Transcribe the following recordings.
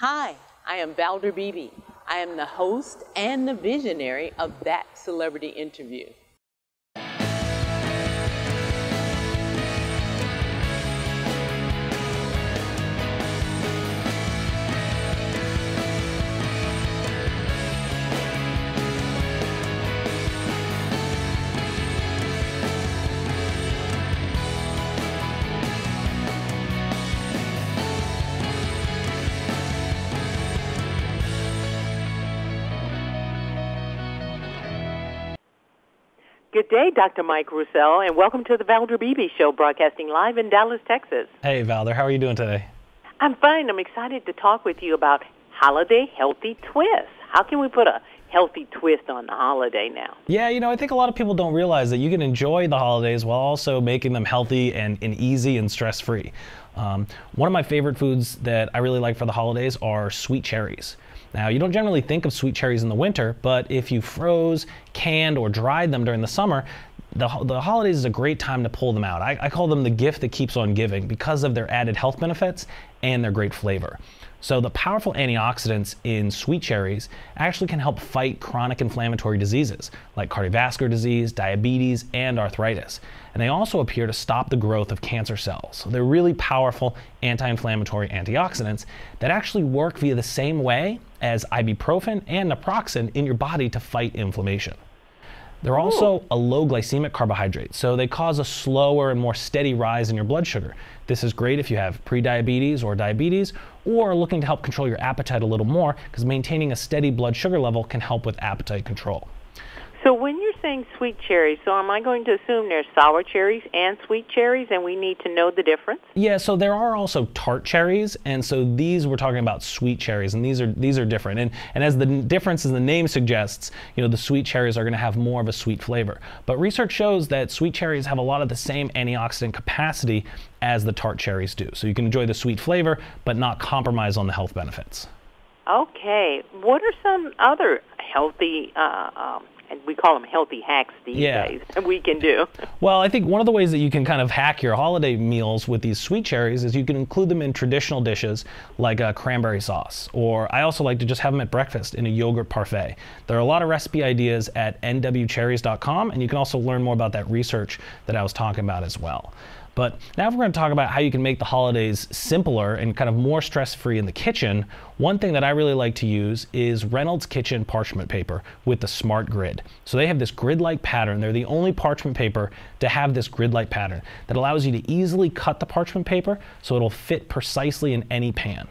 Hi, I am Valder Beebe. I am the host and the visionary of That Celebrity Interview. Good day, Dr. Mike Roussell, and welcome to the Valder Beebe Show, broadcasting live in Dallas, Texas. Hey, Valder, how are you doing today? I'm fine. I'm excited to talk with you about holiday healthy twists. How can we put a healthy twist on the holiday now? Yeah, you know, I think a lot of people don't realize that you can enjoy the holidays while also making them healthy and, and easy and stress free. Um, one of my favorite foods that I really like for the holidays are sweet cherries. Now, you don't generally think of sweet cherries in the winter, but if you froze, canned, or dried them during the summer, the, the holidays is a great time to pull them out. I, I call them the gift that keeps on giving because of their added health benefits and their great flavor. So the powerful antioxidants in sweet cherries actually can help fight chronic inflammatory diseases like cardiovascular disease, diabetes, and arthritis. And they also appear to stop the growth of cancer cells. So they're really powerful anti-inflammatory antioxidants that actually work via the same way as ibuprofen and naproxen in your body to fight inflammation. They're also a low glycemic carbohydrate, so they cause a slower and more steady rise in your blood sugar. This is great if you have prediabetes or diabetes, or looking to help control your appetite a little more, because maintaining a steady blood sugar level can help with appetite control. So when you're saying sweet cherries, so am I going to assume there's sour cherries and sweet cherries, and we need to know the difference? Yeah, so there are also tart cherries, and so these we're talking about sweet cherries, and these are these are different. And and as the difference as the name suggests, you know, the sweet cherries are going to have more of a sweet flavor. But research shows that sweet cherries have a lot of the same antioxidant capacity as the tart cherries do. So you can enjoy the sweet flavor, but not compromise on the health benefits. Okay, what are some other healthy uh, um, we call them healthy hacks these yeah. days that we can do. Well, I think one of the ways that you can kind of hack your holiday meals with these sweet cherries is you can include them in traditional dishes like a cranberry sauce, or I also like to just have them at breakfast in a yogurt parfait. There are a lot of recipe ideas at nwcherries.com, and you can also learn more about that research that I was talking about as well. But now we're going to talk about how you can make the holidays simpler and kind of more stress-free in the kitchen. One thing that I really like to use is Reynolds Kitchen parchment paper with the Smart Grid. So they have this grid-like pattern. They're the only parchment paper to have this grid-like pattern that allows you to easily cut the parchment paper so it'll fit precisely in any pan.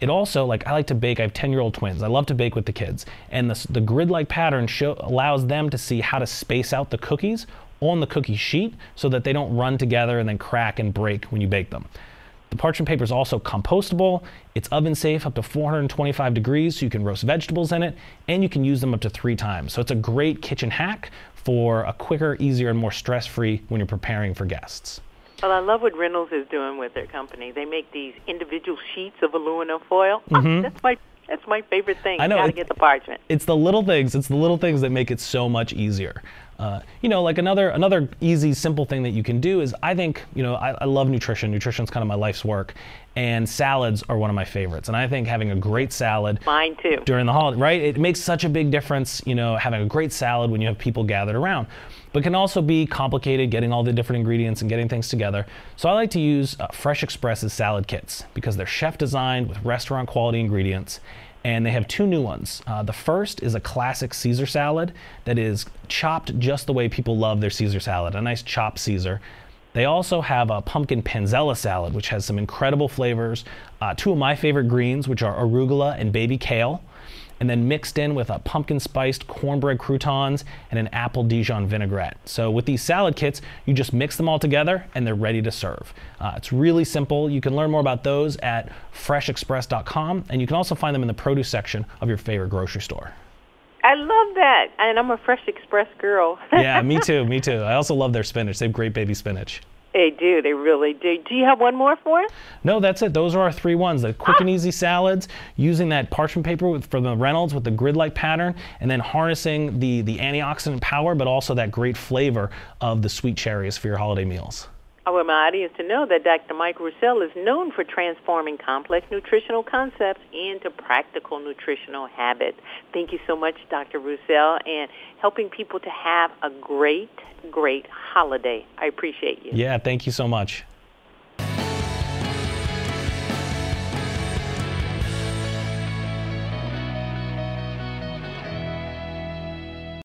It also, like I like to bake, I have 10 year old twins. I love to bake with the kids. And the, the grid like pattern show, allows them to see how to space out the cookies on the cookie sheet so that they don't run together and then crack and break when you bake them. The parchment paper is also compostable. It's oven safe up to 425 degrees, so you can roast vegetables in it, and you can use them up to three times. So it's a great kitchen hack for a quicker, easier, and more stress-free when you're preparing for guests. Well, I love what Reynolds is doing with their company. They make these individual sheets of aluminum foil. Mm-hmm. that's my that's my favorite thing. I know. Gotta get the parchment. It's the little things. It's the little things that make it so much easier. Uh, you know, like another another easy, simple thing that you can do is I think you know I, I love nutrition. Nutrition's kind of my life's work, and salads are one of my favorites. And I think having a great salad, mine too, during the holiday, right? It makes such a big difference. You know, having a great salad when you have people gathered around, but can also be complicated getting all the different ingredients and getting things together. So I like to use uh, Fresh Express's salad kits because they're chef designed with restaurant quality ingredients and they have two new ones. Uh, the first is a classic Caesar salad that is chopped just the way people love their Caesar salad, a nice chopped Caesar. They also have a pumpkin panzanella salad, which has some incredible flavors. Uh, two of my favorite greens, which are arugula and baby kale and then mixed in with a pumpkin spiced cornbread croutons and an apple Dijon vinaigrette. So with these salad kits, you just mix them all together and they're ready to serve. Uh, it's really simple. You can learn more about those at freshexpress.com and you can also find them in the produce section of your favorite grocery store. I love that. And I'm a Fresh Express girl. yeah, me too. Me too. I also love their spinach. They have great baby spinach. They do. They really do. Do you have one more for us? No, that's it. Those are our three ones. The quick ah. and easy salads, using that parchment paper with, from the Reynolds with the grid-like pattern, and then harnessing the, the antioxidant power, but also that great flavor of the sweet cherries for your holiday meals. Want my audience to know that Dr. Mike Roussell is known for transforming complex nutritional concepts into practical nutritional habits. Thank you so much, Dr. Roussell, and helping people to have a great, great holiday. I appreciate you. Yeah, thank you so much.